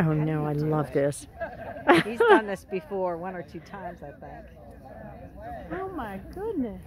Oh no, I love this. He's done this before, one or two times, I think. Oh my goodness.